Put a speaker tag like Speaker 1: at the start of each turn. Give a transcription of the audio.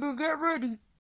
Speaker 1: Get ready.